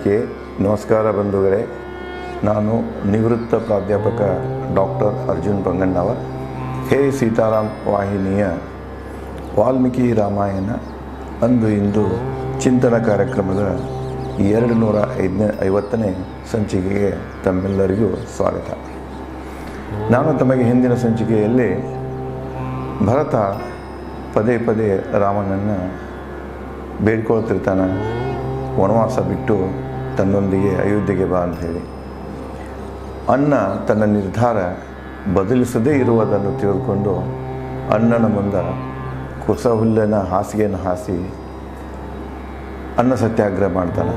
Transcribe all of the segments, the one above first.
ವಾಲ್ಮೀಕಿ ನಮಸ್ಕಾರ ಬಂಧುಗಳೇ. ನಾನು ನಿವೃತ್ತ ಪ್ರಾಧ್ಯಾಪಕ ಡಾಕ್ಟರ್ ಅರ್ಜುನ್ ಬಂಗಣ್ಣವರ್. ಹೇ ಸೀತಾರಾಮ್ ವಾಹಿನಿಯ ವಾಲ್ಮೀಕಿ ರಾಮಾಯಣ ಅಂದು ಇಂದು ಚಿಂತನ ಕಾರ್ಯಕ್ರಮದ ಎರಡು ನೂರ ಐದನೇ, ಐವತ್ತನೇ ಸಂಚಿಕೆಗೆ ತಮ್ಮೆಲ್ಲರಿಗೂ ಸ್ವಾಗತ. ನಾನು ತಮಗೆ ಹಿಂದಿನ ಸಂಚಿಕೆಯಲ್ಲಿ ಭರತ ಪದೇ ಪದೇ ರಾಮನನ್ನು ಬೇಡ್ಕೊಳ್ತಿರ್ತಾನೆ, ವನವಾಸ ಬಿಟ್ಟು ತನ್ನೊಂದಿಗೆ ಅಯೋಧ್ಯೆಗೆ ಬಾ ಅಂತ ಹೇಳಿ. ಅಣ್ಣ ತನ್ನ ನಿರ್ಧಾರ ಬದಲಿಸದೇ ಇರುವುದನ್ನು ತಿಳಿದುಕೊಂಡು ಅಣ್ಣನ ಮುಂದೆ ಕುಸ ಹುಲ್ಲನ ಹಾಸಿಗೆಯನ್ನು ಹಾಸಿ ಅನ್ನ ಸತ್ಯಾಗ್ರಹ ಮಾಡ್ತಾನೆ.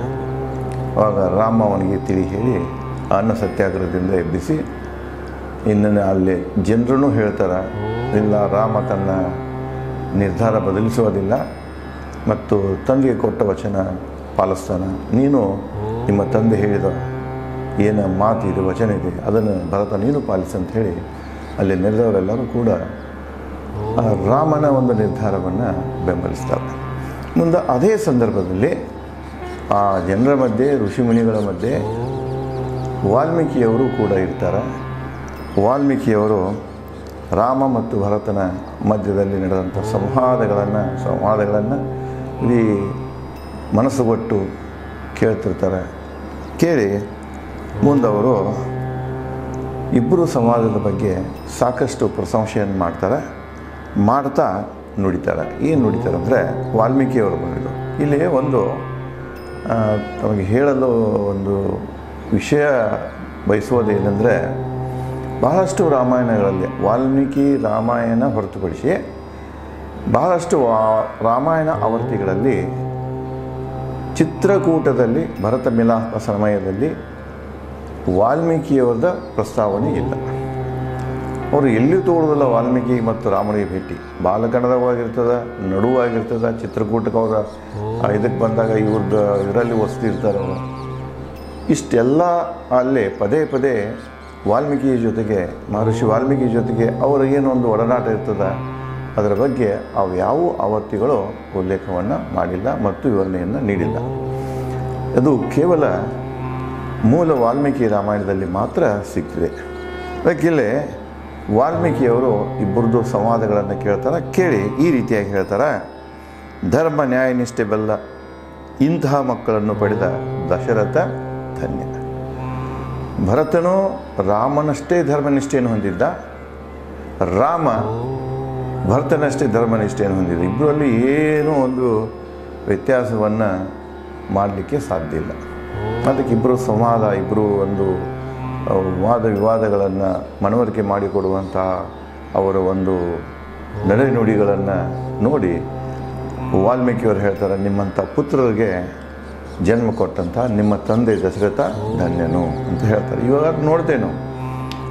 ಆವಾಗ ರಾಮ ಅವನಿಗೆ ತಿಳಿ ಹೇಳಿ ಅನ್ನ ಸತ್ಯಾಗ್ರಹದಿಂದ ಎಬ್ಬಿಸಿ ಇನ್ನೇ ಅಲ್ಲಿ ಜನರೂ ಹೇಳ್ತಾರೆ, ಇಲ್ಲ, ರಾಮ ತನ್ನ ನಿರ್ಧಾರ ಬದಲಿಸುವುದಿಲ್ಲ ಮತ್ತು ತಂದೆಗೆ ಕೊಟ್ಟ ವಚನ ಪಾಲಿಸ್ತಾನೆ. ನೀನು ನಿಮ್ಮ ತಂದೆ ಹೇಳಿದ ಏನು ಮಾತು ಇದೆ, ವಚನ ಇದೆ, ಅದನ್ನು ಭರತ ನೀನು ಪಾಲಿಸಿ ಅಂತ ಹೇಳಿ ಅಲ್ಲಿ ನೆರೆದವರೆಲ್ಲರೂ ಕೂಡ ರಾಮನ ಒಂದು ನಿರ್ಧಾರವನ್ನು ಬೆಂಬಲಿಸ್ತಾರೆ. ಮುಂದೆ ಅದೇ ಸಂದರ್ಭದಲ್ಲಿ ಆ ಜನರ ಮಧ್ಯೆ, ಋಷಿಮುನಿಗಳ ಮಧ್ಯೆ ವಾಲ್ಮೀಕಿಯವರು ಕೂಡ ಇರ್ತಾರೆ. ವಾಲ್ಮೀಕಿಯವರು ರಾಮ ಮತ್ತು ಭರತನ ಮಧ್ಯದಲ್ಲಿ ನಡೆದಂಥ ಸಂವಾದಗಳನ್ನು ಸಂವಾದಗಳನ್ನು ಇಡೀ ಮನಸ್ಸುಗೊಟ್ಟು ಕೇಳ್ತಿರ್ತಾರೆ. ಕೇಳಿ, ಮುಂದವರು ಇಬ್ಬರು ಸಂವಾದದ ಬಗ್ಗೆ ಸಾಕಷ್ಟು ಪ್ರಶಂಸೆಯನ್ನು ಮಾಡ್ತಾರೆ, ಮಾಡ್ತಾ ನುಡಿತಾರೆ. ಏನು ನುಡಿತಾರೆ ಅಂದರೆ ವಾಲ್ಮೀಕಿಯವರು ಬಂದಿದ್ದು ಇಲ್ಲಿ ಒಂದು ತಮಗೆ ಹೇಳಲು ಒಂದು ವಿಷಯ ಬಯಸುವುದೇನೆಂದರೆ ಬಹಳಷ್ಟು ರಾಮಾಯಣಗಳಲ್ಲಿ ವಾಲ್ಮೀಕಿ ರಾಮಾಯಣ ಹೊರತುಪಡಿಸಿ ಬಹಳಷ್ಟು ರಾಮಾಯಣ ಆವರ್ತಿಗಳಲ್ಲಿ ಚಿತ್ರಕೂಟದಲ್ಲಿ, ಭರತ ಮಿಲಾಪ ಸಮಯದಲ್ಲಿ ವಾಲ್ಮೀಕಿಯವರದ ಪ್ರಸ್ತಾವನೆ ಇಲ್ಲ. ಅವರು ಎಲ್ಲಿ ತೋರುವುದಿಲ್ಲ ವಾಲ್ಮೀಕಿ ಮತ್ತು ರಾಮನಿಗೆ ಭೇಟಿ? ಬಾಲಕಂಡದವಾಗಿರ್ತದ ನಡುವಾಗಿರ್ತದ, ಚಿತ್ರಕೂಟಕ್ಕೆ ಅವರ ಇದಕ್ಕೆ ಬಂದಾಗ ಇವ್ರದ್ದು ಇದರಲ್ಲಿ ವಸ್ತು ಇರ್ತಾರೆ ಅವರು. ಇಷ್ಟೆಲ್ಲ ಅಲ್ಲೇ ಪದೇ ಪದೇ ವಾಲ್ಮೀಕಿ ಜೊತೆಗೆ, ಮಹರ್ಷಿ ವಾಲ್ಮೀಕಿ ಜೊತೆಗೆ ಅವರ ಏನೊಂದು ಒಡನಾಟ ಇರ್ತದ. ಅದರ ಬಗ್ಗೆ ಅವು ಯಾವ ಆವರ್ತಿಗಳು ಉಲ್ಲೇಖವನ್ನು ಮಾಡಿಲ್ಲ ಮತ್ತು ವಿವರಣೆಯನ್ನು ನೀಡಿಲ್ಲ. ಅದು ಕೇವಲ ಮೂಲ ವಾಲ್ಮೀಕಿ ರಾಮಾಯಣದಲ್ಲಿ ಮಾತ್ರ ಸಿಕ್ಕಿದೆ. ಅದಕ್ಕೆ ವಾಲ್ಮೀಕಿಯವರು ಇಬ್ಬರದ್ದು ಸಂವಾದಗಳನ್ನು ಕೇಳ್ತಾರೆ, ಕೇಳಿ ಈ ರೀತಿಯಾಗಿ ಹೇಳ್ತಾರೆ, ಧರ್ಮ, ನ್ಯಾಯ, ನಿಷ್ಠೆ, ಬೆಲ್ಲ ಇಂತಹ ಮಕ್ಕಳನ್ನು ಪಡೆದ ದಶರಥ ಧನ್ಯ. ಭರತನು ರಾಮನಷ್ಟೇ ಧರ್ಮನಿಷ್ಠೆಯನ್ನು ಹೊಂದಿದ್ದ. ರಾಮ ಭರತನಷ್ಟೇ ಧರ್ಮನಿಷ್ಠೆಯನ್ನು ಹೊಂದಿದೆ. ಇಬ್ಬರಲ್ಲಿ ಏನೂ ಒಂದು ವ್ಯತ್ಯಾಸವನ್ನು ಮಾಡಲಿಕ್ಕೆ ಸಾಧ್ಯ ಇಲ್ಲ. ಅದಕ್ಕೆ ಇಬ್ಬರು ಸಂವಾದ ಇಬ್ಬರು ಒಂದು ವಾದ ವಿವಾದಗಳನ್ನು ಮನವರಿಕೆ ಮಾಡಿಕೊಡುವಂತಹ ಅವರ ಒಂದು ನಡೆನುಡಿಗಳನ್ನು ನೋಡಿ ವಾಲ್ಮೀಕಿಯವರು ಹೇಳ್ತಾರೆ ನಿಮ್ಮಂಥ ಪುತ್ರರಿಗೆ ಜನ್ಮ ಕೊಟ್ಟಂಥ ನಿಮ್ಮ ತಂದೆ ದಶರಥ ಧನ್ಯನು ಅಂತ ಹೇಳ್ತಾರೆ. ಇವಾಗ ನೋಡ್ತೇನೆ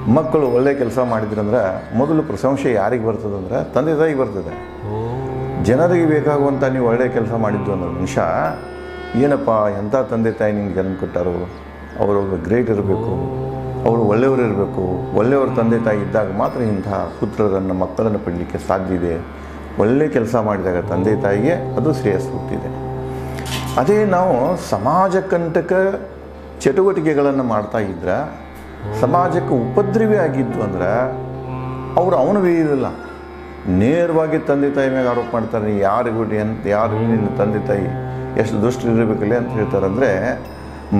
ಮಕ್ಕಳು ಒಳ್ಳೆ ಕೆಲಸ ಮಾಡಿದ್ರಂದ್ರೆ ಮೊದಲು ಪ್ರಶಂಸೆ ಯಾರಿಗೆ ಬರ್ತದಂದ್ರೆ ತಂದೆ ತಾಯಿಗೆ ಬರ್ತದೆ. ಜನರಿಗೆ ಬೇಕಾಗುವಂಥ ನೀವು ಒಳ್ಳೆಯ ಕೆಲಸ ಮಾಡಿದ್ದು ಅನ್ನೋ ನಿಮಿಷ ಏನಪ್ಪ ಎಂಥ ತಂದೆ ತಾಯಿ ನಿಮ್ಗೆ ಜನ್ಮ ಕೊಟ್ಟಾರು? ಅವರು ಗ್ರೇಟ್ ಇರಬೇಕು. ಅವರು ಒಳ್ಳೆಯವರು ಇರಬೇಕು. ಒಳ್ಳೆಯವ್ರ ತಂದೆ ತಾಯಿ ಇದ್ದಾಗ ಮಾತ್ರ ಇಂತಹ ಪುತ್ರರನ್ನು, ಮಕ್ಕಳನ್ನು ಪಡಲಿಕ್ಕೆ ಸಾಧ್ಯ ಇದೆ. ಒಳ್ಳೆ ಕೆಲಸ ಮಾಡಿದಾಗ ತಂದೆ ತಾಯಿಗೆ ಅದು ಶ್ರೇಯಸ್ ಹುಟ್ಟಿದೆ. ಅದೇ ನಾವು ಸಮಾಜ ಕಂಟಕ ಚಟುವಟಿಕೆಗಳನ್ನು ಮಾಡ್ತಾ ಇದ್ರೆ ಸಮಾಜಕ್ಕೆ ಉಪದ್ರವಿ ಆಗಿದ್ದು ಅಂದ್ರೆ ಅವರು ಅವನು ಬೇಯೋದಿಲ್ಲ ನೇರವಾಗಿ ತಂದೆ ತಾಯಿ ಮೇಲೆ ಆರೋಪ ಮಾಡ್ತಾರೆ, ನೀ ಬಿಡಿ ಅಂತ, ಯಾರು ನಿನ್ನ ತಂದೆ ತಾಯಿ, ಎಷ್ಟು ದುಷ್ಟರಿರಬೇಕಲ್ಲ ಅಂತ ಹೇಳ್ತಾರೆ ಅಂದರೆ,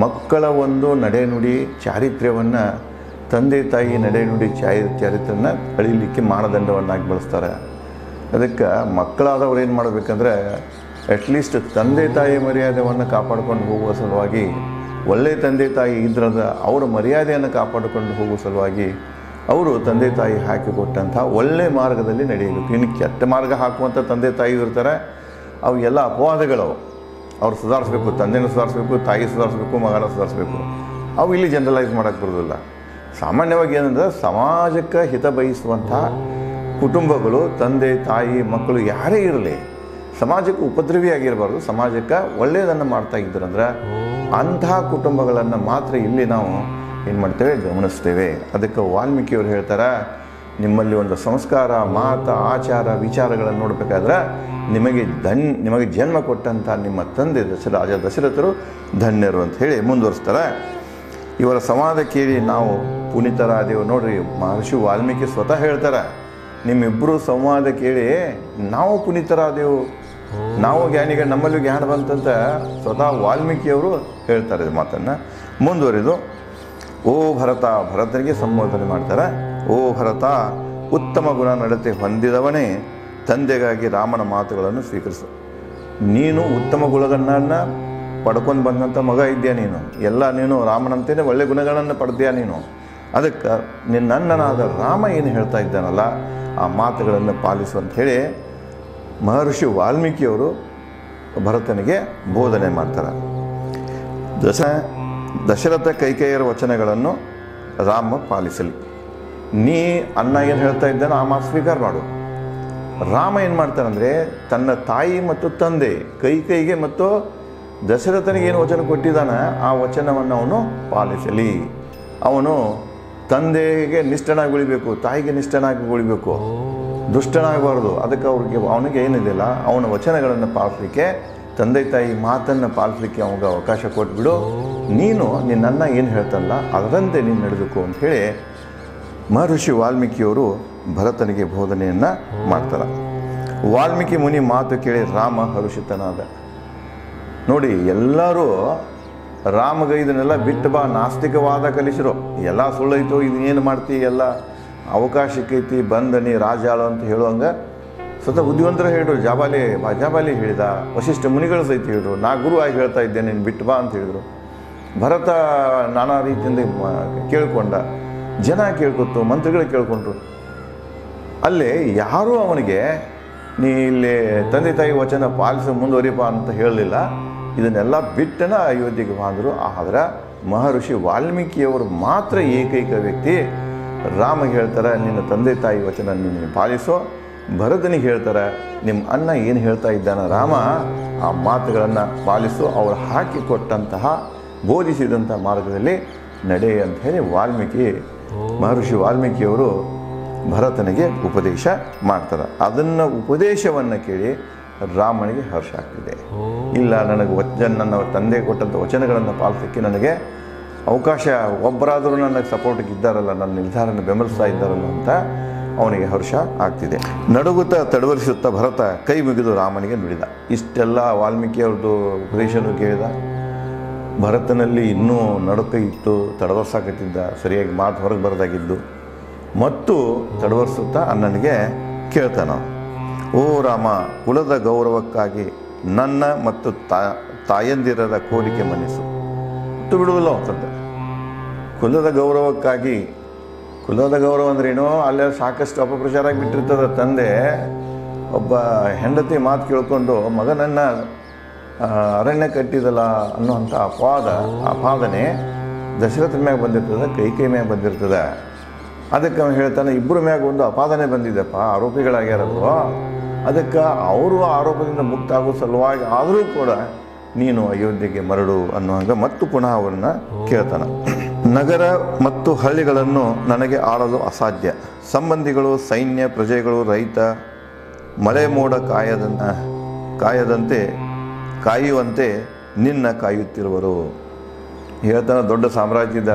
ಮಕ್ಕಳ ಒಂದು ನಡೆನುಡಿ ಚಾರಿತ್ರ್ಯವನ್ನು ತಂದೆ ತಾಯಿ ನಡೆನುಡಿ ಚಾರಿ, ಚಾರಿತ್ರ್ಯನ ಅಳಿಲಿಕ್ಕೆ ಮಾನದಂಡವನ್ನಾಗಿ ಬಳಸ್ತಾರೆ. ಅದಕ್ಕೆ ಮಕ್ಕಳಾದವ್ರು ಏನು ಮಾಡಬೇಕಂದ್ರೆ ಅಟ್ಲೀಸ್ಟ್ ತಂದೆ ತಾಯಿ ಮರ್ಯಾದೆಯನ್ನು ಕಾಪಾಡ್ಕೊಂಡು ಹೋಗುವ ಸಲುವಾಗಿ ಒಳ್ಳೆಯ ತಂದೆ ತಾಯಿ ಇದ್ರದ ಅವರ ಮರ್ಯಾದೆಯನ್ನು ಕಾಪಾಡಿಕೊಂಡು ಹೋಗುವ ಸಲುವಾಗಿ ಅವರು ತಂದೆ ತಾಯಿ ಹಾಕಿಕೊಟ್ಟಂಥ ಒಳ್ಳೆಯ ಮಾರ್ಗದಲ್ಲಿ ನಡೆಯಬೇಕು ಇನ್ನು ಕೆಟ್ಟ ಮಾರ್ಗ ಹಾಕುವಂಥ ತಂದೆ ತಾಯಿ ಇರ್ತಾರೆ. ಅವು ಎಲ್ಲ ಅಪವಾದಗಳು. ಅವ್ರು ಸುಧಾರಿಸ್ಬೇಕು, ತಂದೆನೂ ಸುಧಾರಿಸ್ಬೇಕು, ತಾಯಿ ಸುಧಾರಿಸ್ಬೇಕು, ಮಗನ ಸುಧಾರಿಸ್ಬೇಕು. ಅವು ಇಲ್ಲಿ ಜನರಲೈಸ್ ಮಾಡೋಕ್ಕೆ ಬರೋದಿಲ್ಲ. ಸಾಮಾನ್ಯವಾಗಿ ಏನಂದ್ರೆ ಸಮಾಜಕ್ಕೆ ಹಿತ ಬಯಸುವಂಥ ಕುಟುಂಬಗಳು, ತಂದೆ, ತಾಯಿ, ಮಕ್ಕಳು ಯಾರೇ ಇರಲಿ ಸಮಾಜಕ್ಕೆ ಉಪದ್ರವಿಯಾಗಿರಬಾರ್ದು. ಸಮಾಜಕ್ಕೆ ಒಳ್ಳೆಯದನ್ನು ಮಾಡ್ತಾ ಇದ್ರಂದ್ರೆ ಅಂತಹ ಕುಟುಂಬಗಳನ್ನು ಮಾತ್ರ ಇಲ್ಲಿ ನಾವು ಏನು ಮಾಡ್ತೇವೆ? ಗಮನಿಸ್ತೇವೆ. ಅದಕ್ಕೆ ವಾಲ್ಮೀಕಿಯವರು ಹೇಳ್ತಾರೆ, ನಿಮ್ಮಲ್ಲಿ ಒಂದು ಸಂಸ್ಕಾರ, ಮಾತ, ಆಚಾರ, ವಿಚಾರಗಳನ್ನು ನೋಡಬೇಕಾದ್ರೆ ನಿಮಗೆ ಧನ್, ನಿಮಗೆ ಜನ್ಮ ಕೊಟ್ಟಂಥ ನಿಮ್ಮ ತಂದೆ ದಶರಾಜ ದಶರಥರು ಧನ್ಯರು ಅಂತ ಹೇಳಿ ಮುಂದುವರಿಸ್ತಾರೆ. ಇವರ ಸಂವಾದ ಕೇಳಿ ನಾವು ಪುನೀತರಾದೆವು. ನೋಡ್ರಿ, ಮಹರ್ಷಿ ವಾಲ್ಮೀಕಿ ಸ್ವತಃ ಹೇಳ್ತಾರೆ ನಿಮ್ಮಿಬ್ಬರು ಸಂವಾದ ಕೇಳಿ ನಾವು ಪುನೀತರಾದೆವು. ನಾವು ಜ್ಞಾನಿಗಳು ನಮ್ಮಲ್ಲಿ ಜ್ಞಾನ ಬಂತಂತ ಸ್ವತಃ ವಾಲ್ಮೀಕಿಯವರು ಹೇಳ್ತಾರೆ ಮಾತನ್ನು. ಮುಂದುವರಿದು ಓ ಭರತ ಭರತನಿಗೆ ಸಂಬೋಧನೆ ಮಾಡ್ತಾರೆ. ಓ ಭರತ ಉತ್ತಮ ಗುಣ ನಡತೆ ಹೊಂದಿದವನೇ ತಂದೆಗಾಗಿ ರಾಮನ ಮಾತುಗಳನ್ನು ಸ್ವೀಕರಿಸು. ನೀನು ಉತ್ತಮ ಗುಣಗಳನ್ನ ಪಡ್ಕೊಂಡು ಬಂದಂಥ ಮಗ ಇದೆಯಾ ನೀನು? ಎಲ್ಲ ನೀನು ರಾಮನಂತೇನೆ ಒಳ್ಳೆ ಗುಣಗಳನ್ನು ಪಡೆದ್ಯಾ ನೀನು? ಅದಕ್ಕೆ ನಿನ್ನಣ್ಣನಾದ ರಾಮ ಏನು ಹೇಳ್ತಾ ಇದ್ದಾನಲ್ಲ ಆ ಮಾತುಗಳನ್ನು ಪಾಲಿಸು ಅಂತ ಹೇಳಿ ಮಹರ್ಷಿ ವಾಲ್ಮೀಕಿಯವರು ಭರತನಿಗೆ ಬೋಧನೆ ಮಾಡ್ತಾರೆ. ದಶ ದಶರಥ ಕೈಕೇಯರ ವಚನಗಳನ್ನು ರಾಮ ಪಾಲಿಸಲಿ. ನೀ ಅಣ್ಣ ಏನು ಹೇಳ್ತಾ ಇದ್ದಾನೋ ಆ ಮಾತು ಸ್ವೀಕಾರ ಮಾಡು. ರಾಮ ಏನು ಮಾಡ್ತಾನಂದರೆ ತನ್ನ ತಾಯಿ ಮತ್ತು ತಂದೆ ಕೈಕೈಗೆ ಮತ್ತು ದಶರಥನಿಗೆ ಏನು ವಚನ ಕೊಟ್ಟಿದ್ದಾನೆ ಆ ವಚನವನ್ನು ಅವನು ಪಾಲಿಸಲಿ. ಅವನು ತಂದೆಗೆ ನಿಷ್ಠನಾಗಿ ಉಳಿಬೇಕು, ತಾಯಿಗೆ ನಿಷ್ಠನಾಗಿ ಉಳಿಬೇಕು, ದುಷ್ಟನಾಗಬಾರ್ದು. ಅದಕ್ಕೆ ಅವ್ರಿಗೆ ಅವನಿಗೆ ಏನಿದೆಯಲ್ಲ, ಅವನ ವಚನಗಳನ್ನು ಪಾಲಿಸಲಿಕ್ಕೆ, ತಂದೆ ತಾಯಿ ಮಾತನ್ನು ಪಾಲಿಸಲಿಕ್ಕೆ ಅವನಿಗೆ ಅವಕಾಶ ಕೊಟ್ಬಿಡು. ನೀನು ನಿನ್ನನ್ನ ಏನು ಹೇಳ್ತಲ್ಲ, ಅದರಂತೆ ನೀನು ನಡೆದುಕೋ ಅಂತ ಹೇಳಿ ಮಹರ್ಷಿ ವಾಲ್ಮೀಕಿಯವರು ಭರತನಿಗೆ ಬೋಧನೆಯನ್ನು ಮಾಡ್ತಾರೆ. ವಾಲ್ಮೀಕಿ ಮುನಿ ಮಾತು ಕೇಳಿ ರಾಮ ಹರುಷಿತನಾದ ನೋಡಿ, ಎಲ್ಲರೂ ರಾಮಗ ಇದನ್ನೆಲ್ಲ ಬಿಟ್ಟು ಬಾ, ನಾಸ್ತಿಕವಾದ ಕಲಿಸಿರು ಎಲ್ಲ ಸುಳ್ಳೈತು ಇದನ್ನೇನು ಮಾಡ್ತಿ, ಎಲ್ಲ ಅವಕಾಶಕ್ಕೈತಿ ಬಂದ ನೀ ರಾಜಾಳು ಅಂತ ಹೇಳುವಂಗ ಸ್ವತಃ ಬುದ್ಧಿವಂತರು ಹೇಳಿದ್ರು. ಜಾಬಾಲಿ ಜಾಬಾಲಿ ಹೇಳಿದ ವಶಿಷ್ಠ ಮುನಿಗಳು ಸಹಿತ ಹೇಳಿದ್ರು. ನಾ ಗುರು ಆಗಿ ಹೇಳ್ತಾ ಇದ್ದೆ ನೀನು ಬಿಟ್ಟು ಬಾ ಅಂತ ಹೇಳಿದರು. ಭರತ ನಾನಾ ರೀತಿಯಿಂದ ಕೇಳ್ಕೊಂಡ. ಜನ ಕೇಳ್ಕೊತು ಮಂತ್ರಿಗಳು ಕೇಳ್ಕೊಂಡ್ರು. ಅಲ್ಲಿ ಯಾರೂ ಅವನಿಗೆ, ನೀ ಇಲ್ಲಿ ತಂದೆ ತಾಯಿ ವಚನ ಪಾಲಿಸಿ, ಮುಂದುವರಿಯಪ್ಪ ಅಂತ ಹೇಳಲಿಲ್ಲ. ಇದನ್ನೆಲ್ಲ ಬಿಟ್ಟನ ಅಯೋಧ್ಯೆಗೆ ಬಂದರು. ಆದ್ರೆ ಮಹರ್ಷಿ ವಾಲ್ಮೀಕಿಯವರು ಮಾತ್ರ ಏಕೈಕ ವ್ಯಕ್ತಿ. ರಾಮ ಹೇಳ್ತಾರೆ, ನಿನ್ನ ತಂದೆ ತಾಯಿ ವಚನ ನೀನು ಪಾಲಿಸೋ. ಭರತನಿಗೆ ಹೇಳ್ತಾರೆ ನಿಮ್ಮ ಅಣ್ಣ ಏನು ಹೇಳ್ತಾ ಇದ್ದಾನ ರಾಮ? ಆ ಮಾತುಗಳನ್ನು ಪಾಲಿಸು. ಅವರು ಹಾಕಿಕೊಟ್ಟಂತಹ ಬೋಧಿಸಿದಂಥ ಮಾರ್ಗದಲ್ಲಿ ನಡೆ ಅಂತ ಹೇಳಿ ವಾಲ್ಮೀಕಿ, ಮಹರ್ಷಿ ವಾಲ್ಮೀಕಿಯವರು ಭರತನಿಗೆ ಉಪದೇಶ ಮಾಡ್ತಾರೆ. ಅದನ್ನು ಉಪದೇಶವನ್ನು ಕೇಳಿ ರಾಮನಿಗೆ ಹರ್ಷ ಆಗ್ತಿದೆ. ಇಲ್ಲ, ನನಗೆ ವಚನ ನನ್ನ ತಂದೆ ಕೊಟ್ಟಂಥ ವಚನಗಳನ್ನು ಪಾಲಿಸೋಕ್ಕೆ ನನಗೆ ಅವಕಾಶ, ಒಬ್ಬರಾದರೂ ನನಗೆ ಸಪೋರ್ಟಿಗೆ ಇದ್ದಾರಲ್ಲ, ನನ್ನ ನಿರ್ಧಾರನ ಬೆಂಬಲಿಸ್ತಾ ಇದ್ದಾರಲ್ಲ ಅಂತ ಅವನಿಗೆ ಹರ್ಷ ಆಗ್ತಿದೆ. ನಡುಗುತ್ತಾ ತಡವರಿಸುತ್ತಾ ಭರತ ಕೈ ಮುಗಿದು ರಾಮನಿಗೆ ನುಡಿದ. ಇಷ್ಟೆಲ್ಲ ವಾಲ್ಮೀಕಿ ಅವ್ರದ್ದು ಉಪದೇಶನೂ ಕೇಳಿದ. ಭರತನಲ್ಲಿ ಇನ್ನೂ ನಡುಕ ಇತ್ತು ತಡವರ್ಸಾಕತ್ತಿದ್ದ, ಸರಿಯಾಗಿ ಮಾತು ಹೊರಗೆ ಬರದಾಗಿದ್ದು, ಮತ್ತು ತಡವರಿಸುತ್ತಾ ಅಣ್ಣನಿಗೆ ಕೇಳ್ತಾನ ಓ ರಾಮ, ಕುಲದ ಗೌರವಕ್ಕಾಗಿ ನನ್ನ ಮತ್ತು ತಾಯಂದಿರರ ಕೋರಿಕೆ ಮನಸ್ಸು ಹುಟ್ಟು ಬಿಡುವುದಿಲ್ಲ ಅಂತಂದೆ. ಕುಲದ ಗೌರವಕ್ಕಾಗಿ, ಕುಲದ ಗೌರವ ಅಂದ್ರೇನು? ಅಲ್ಲೇ ಸಾಕಷ್ಟು ಅಪಪ್ರಚಾರ ಬಿಟ್ಟಿರ್ತದ ತಂದೆ. ಒಬ್ಬ ಹೆಂಡತಿ ಮಾತು ಕೇಳ್ಕೊಂಡು, ಮಗನನ್ನು ಅರಣ್ಯ ಕಟ್ಟಿದಲ್ಲ ಅನ್ನುವಂಥ ಅಪಾದ, ಅಪಾದನೆ ದಶರಥ ಮ್ಯಾಗ ಬಂದಿರ್ತದೆ ಕೈ ಕೈ ಮ್ಯಾಗ ಬಂದಿರ್ತದೆ. ಅದಕ್ಕೆ ಅವನು ಹೇಳ್ತಾನೆ ಇಬ್ಬರ ಮ್ಯಾಗ ಒಂದು ಅಪಾದನೆ ಬಂದಿದೆಪ್ಪ, ಆರೋಪಿಗಳಾಗ್ಯಾರಲ್ವ? ಅದಕ್ಕೆ ಅವರು ಆರೋಪದಿಂದ ಮುಕ್ತ ಆಗೋ ಸಲುವಾಗಿ ಆದರೂ ಕೂಡ ನೀನು ಅಯೋಧ್ಯೆಗೆ ಮರಳು ಅನ್ನುವಂಗ ಮತ್ತು ಪುನಃ ಅವರನ್ನ ಕೇಳ್ತಾನೆ. ನಗರ ಮತ್ತು ಹಳ್ಳಿಗಳನ್ನು ನನಗೆ ಆಳಲು ಅಸಾಧ್ಯ. ಸಂಬಂಧಿಗಳು, ಸೈನ್ಯ, ಪ್ರಜೆಗಳು, ರೈತ ಮಳೆ ಮೋಡ ಕಾಯದ ಕಾಯದಂತೆ, ಕಾಯುವಂತೆ ನಿನ್ನ ಕಾಯುತ್ತಿರುವರು. ಹೇಳ್ತಾನ ದೊಡ್ಡ ಸಾಮ್ರಾಜ್ಯದ,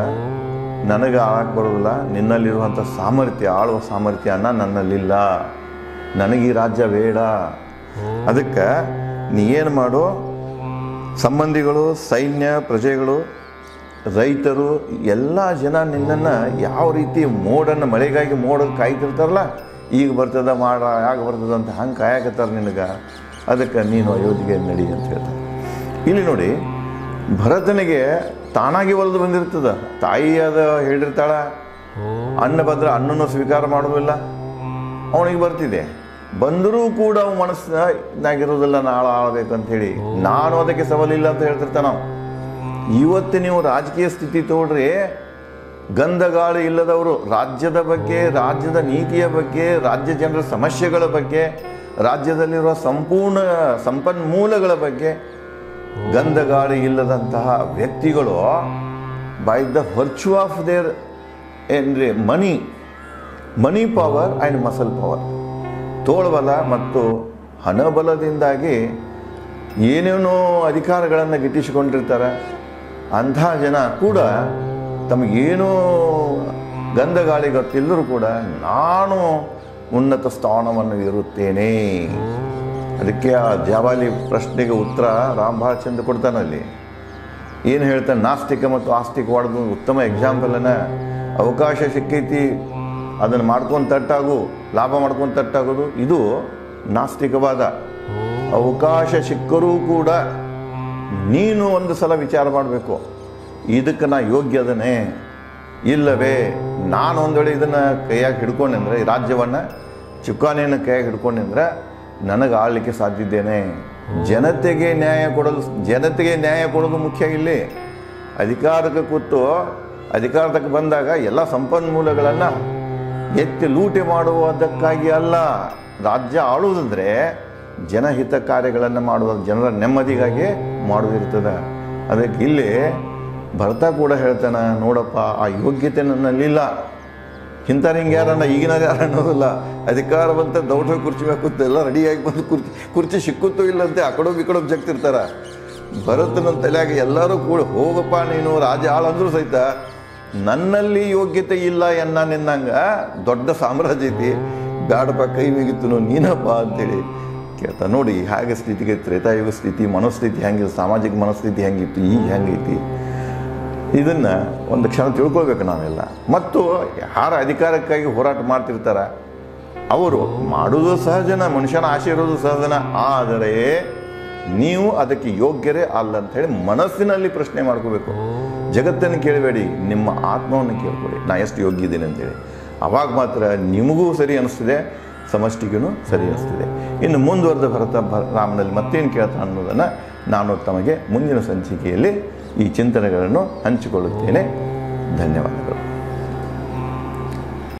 ನನಗೆ ಆಳಕ್ಕೆ ಬರೋದಿಲ್ಲ ನಿನ್ನಲ್ಲಿರುವಂಥ ಸಾಮರ್ಥ್ಯ, ಆಳುವ ಸಾಮರ್ಥ್ಯ ಅನ್ನ ನನ್ನಲ್ಲಿಲ್ಲ. ನನಗೆ ಈ ರಾಜ್ಯ ಬೇಡ. ಅದಕ್ಕೆ ನೀ ಏನು ಮಾಡು? ಸಂಬಂಧಿಗಳು ಸೈನ್ಯ ಪ್ರಜೆಗಳು ರೈತರು ಎಲ್ಲ ಜನ ನಿನ್ನನ್ನು ಯಾವ ರೀತಿ ಮೋಡನ್ನು ಮಳೆಗಾಗಿ ಮೋಡ ಕಾಯ್ತಿರ್ತಾರಲ್ಲ ಈಗ ಬರ್ತದ ಮಾಡ ಯಾಕೆ ಬರ್ತದ ಅಂತ ಹಂಗೆ ಕಾಯಕತ್ತಾರ ನಿನಗೆ? ಅದಕ್ಕೆ ನೀನು ಅಯೋಧ್ಯೆಗೆ ನಡಿ ಅಂತ ಹೇಳ್ತಾರೆ. ಇಲ್ಲಿ ನೋಡಿ ಭರತನಿಗೆ ತಾನಾಗಿ ಒಲಿದು ಬಂದಿರ್ತದ. ತಾಯಿ ಅದ ಹೇಳಿರ್ತಾಳ ಅನ್ನ ಬಂದ್ರೆ ಅನ್ನನ್ನು ಸ್ವೀಕಾರ ಮಾಡೋದಿಲ್ಲ ಅವನಿಗೆ ಬರ್ತಿದೆ. ಬಂದರೂ ಕೂಡ ಅವ್ನು ಮನಸ್ಸಿನಾಗಿರೋದಿಲ್ಲ ನಾಳೆ ಆಳ್ಬೇಕಂತ ಹೇಳಿ ನಾನು ಅದಕ್ಕೆ ಸವಾಲಿಲ್ಲ ಅಂತ ಹೇಳ್ತಿರ್ತಾನ ಇವತ್ತು ನೀವು ರಾಜಕೀಯ ಸ್ಥಿತಿ ತೋಡ್ರಿ ಗಂಧಗಾಳಿ ಇಲ್ಲದವರು, ರಾಜ್ಯದ ಬಗ್ಗೆ, ರಾಜ್ಯದ ನೀತಿಯ ಬಗ್ಗೆ, ರಾಜ್ಯ ಜನರ ಸಮಸ್ಯೆಗಳ ಬಗ್ಗೆ, ರಾಜ್ಯದಲ್ಲಿರುವ ಸಂಪೂರ್ಣ ಸಂಪನ್ಮೂಲಗಳ ಬಗ್ಗೆ ಗಂಧಗಾಳಿ ಇಲ್ಲದಂತಹ ವ್ಯಕ್ತಿಗಳು by the virtue of their ಏನ್ರಿ money money power and muscle power ತೋಳ್ಬಲ ಮತ್ತು ಹಣಬಲದಿಂದಾಗಿ ಏನೇನೋ ಅಧಿಕಾರಗಳನ್ನು ಗಿಟ್ಟಿಸಿಕೊಂಡಿರ್ತಾರೆ, ಅಂಥ ಜನ ಕೂಡ ತಮಗೇನೂ ಗಂಧ ಗಾಳಿ ಗೊತ್ತಿಲ್ಲರೂ ಕೂಡ ನಾನು ಉನ್ನತ ಸ್ಥಾನವನ್ನು ಇರುತ್ತೇನೆ. ಅದಕ್ಕೆ ಆ ಜವಾಲಿ ಪ್ರಶ್ನೆಗೆ ಉತ್ತರ ರಾಮ್ ಭಾಳ ಚಂದ ಕೊಡ್ತಾನಲ್ಲಿ ಏನು ಹೇಳ್ತಾನೆ, ನಾಸ್ತಿಕ ಮತ್ತು ಆಸ್ತಿಕವಾಡೋದು ಉತ್ತಮ ಎಕ್ಸಾಂಪಲನ್ನು ಅವಕಾಶ ಸಿಕ್ಕೈತಿ ಅದನ್ನು ಮಾಡ್ಕೊಂಡು ತಟ್ಟಾಗು, ಲಾಭ ಮಾಡ್ಕೊಂಡು ತಟ್ಟಾಗೋದು, ಇದು ನಾಸ್ತಿಕವಾದ. ಅವಕಾಶ ಸಿಕ್ಕರೂ ಕೂಡ ನೀನು ಒಂದು ಸಲ ವಿಚಾರ ಮಾಡಬೇಕು. ಇದಕ್ಕೆ ನಾ ಯೋಗ್ಯ ಅದನ್ನೇ. ಇಲ್ಲವೇ, ನಾನು ಒಂದು ವೇಳೆ ಇದನ್ನು ಕೈಯಾಗಿ ಹಿಡ್ಕೊಂಡೆಂದರೆ, ಈ ರಾಜ್ಯವನ್ನು ಚುಕ್ಕಾನೆಯನ್ನು ಕೈಯಾಗಿ ಹಿಡ್ಕೊಂಡೆಂದ್ರೆ, ನನಗೆ ಆಳ್ಲಿಕ್ಕೆ ಸಾಧ್ಯದ್ದೇನೆ ಜನತೆಗೆ ನ್ಯಾಯ ಕೊಡಲು ಜನತೆಗೆ ನ್ಯಾಯ ಕೊಡೋದು ಮುಖ್ಯ ಇಲ್ಲಿ. ಅಧಿಕಾರಕ್ಕೆ ಕೂತು ಅಧಿಕಾರಕ್ಕೆ ಬಂದಾಗ ಎಲ್ಲ ಸಂಪನ್ಮೂಲಗಳನ್ನು ಎತ್ತಿ ಲೂಟಿ ಮಾಡುವುದಕ್ಕಾಗಿ ಅಲ್ಲ. ರಾಜ್ಯ ಆಳುವುದಂದ್ರೆ ಜನಹಿತ ಕಾರ್ಯಗಳನ್ನು ಮಾಡುವ ಜನರ ನೆಮ್ಮದಿಗಾಗಿ ಮಾಡುವುದಿರ್ತದೆ ಅದಕ್ಕೆ ಇಲ್ಲಿ ಭರತ ಕೂಡ ಹೇಳ್ತಾನೆ, ನೋಡಪ್ಪ, ಆ ಯೋಗ್ಯತೆ ನನ್ನಲ್ಲಿಲ್ಲ. ಹಿಂಗೆ ಯಾರನ್ನ ಈಗಿನ ಯಾರು ಅನ್ನೋದಿಲ್ಲ. ಅಧಿಕಾರ ಬಂತ ದೌಡ ಕುರ್ಚಿ ಕೂತು ಎಲ್ಲ ರೆಡಿಯಾಗಿ ಬಂದು ಕುರ್ಚಿ ಕುರ್ಚಿ ಸಿಕ್ಕುತ್ತೋ ಇಲ್ಲಂತೆ ಆ ಕಡೆ ಈ ಕಡೆ ಜಗ್ತಿರ್ತಾರೆ. ಭರತನ ತಲೆಯಾಗ ಎಲ್ಲರೂ ಕೂಡ ಹೋಗಪ್ಪ ನೀನು ರಾಜ ಆಳಂದ್ರೂ ಸಹಿತ ನನ್ನಲ್ಲಿ ಯೋಗ್ಯತೆ ಇಲ್ಲ ಎನ್ನ ನಿನ್ನಂಗ ದೊಡ್ಡ ಸಾಮ್ರಾಜ್ಯ ಐತಿ. ಬ್ಯಾಡಪ್ಪ, ಕೈ ಮುಗಿತು ನೀನಪ್ಪ ಅಂತೇಳಿ ಕೇಳ್ತಾ ನೋಡಿ, ಹೇಗೆ ಸ್ಥಿತಿಗೆ ತ್ರೇತಾಯುಗ ಸ್ಥಿತಿ, ಮನಸ್ಥಿತಿ ಹೆಂಗಿದೆ ಸಾಮಾಜಿಕ ಮನಸ್ಥಿತಿ ಹೆಂಗಿತ್ತು ಈಗ ಹೆಂಗೈತಿ ಇದನ್ನು ಒಂದು ಕ್ಷಣ ತಿಳ್ಕೊಳ್ಬೇಕು ನಾವೆಲ್ಲ. ಮತ್ತು ಯಾರ ಅಧಿಕಾರಕ್ಕಾಗಿ ಹೋರಾಟ ಮಾಡ್ತಿರ್ತಾರ? ಅವರು ಮಾಡುವುದು ಸಹಜನ, ಮನುಷ್ಯನ ಆಶೆ ಇರೋದು ಸಹಜನ. ಆದರೆ ನೀವು ಅದಕ್ಕೆ ಯೋಗ್ಯರೇ ಅಲ್ಲ ಅಂತ ಹೇಳಿ ಮನಸ್ಸಿನಲ್ಲಿ ಪ್ರಶ್ನೆ ಮಾಡ್ಕೋಬೇಕು. ಜಗತ್ತನ್ನು ಕೇಳಬೇಡಿ, ನಿಮ್ಮ ಆತ್ಮವನ್ನು ಕೇಳ್ಕೊಳ್ಳಿ. ನಾ ಎಷ್ಟು ಯೋಗ್ಯ ಇದ್ದೀನಿ ಅಂತೇಳಿ. ಅವಾಗ ಮಾತ್ರ ನಿಮಗೂ ಸರಿ ಅನ್ನಿಸ್ತಿದೆ ಸಮಷ್ಟಿಗೂ ಸರಿ ಅನಿಸ್ತಿದೆ. ಇನ್ನು ಮುಂದುವರೆದ ಭರತ ರಾಮನಲ್ಲಿ ಮತ್ತೇನು ಕೇಳ್ತಾನೆ ಅನ್ನೋದನ್ನು ನಾನು ತಮಗೆ ಮುಂದಿನ ಸಂಚಿಕೆಯಲ್ಲಿ ಈ ಚಿಂತನೆಗಳನ್ನು ಹಂಚಿಕೊಳ್ಳುತ್ತೇನೆ. ಧನ್ಯವಾದಗಳು.